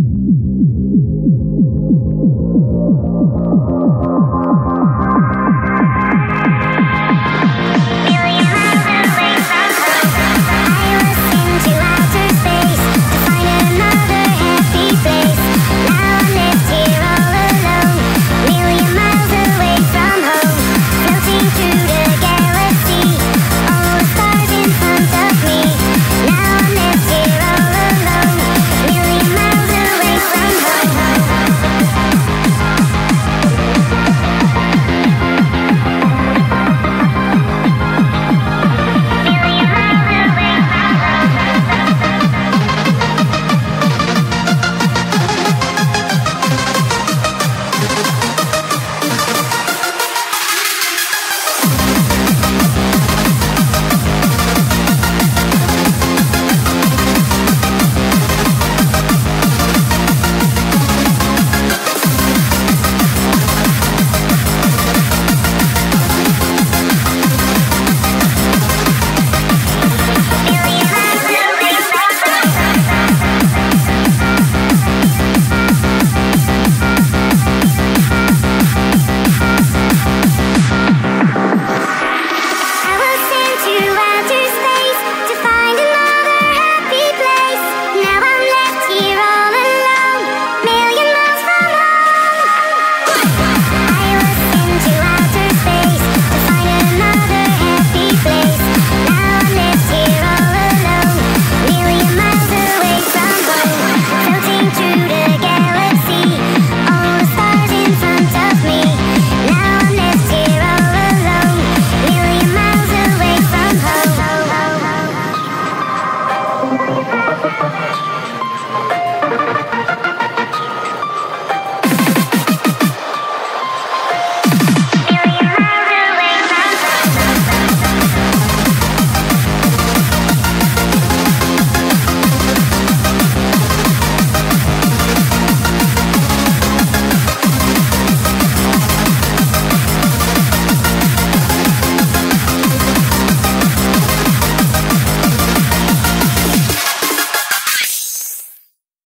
Thank you. Thank